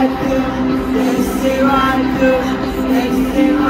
right through, they see right through, they see I do.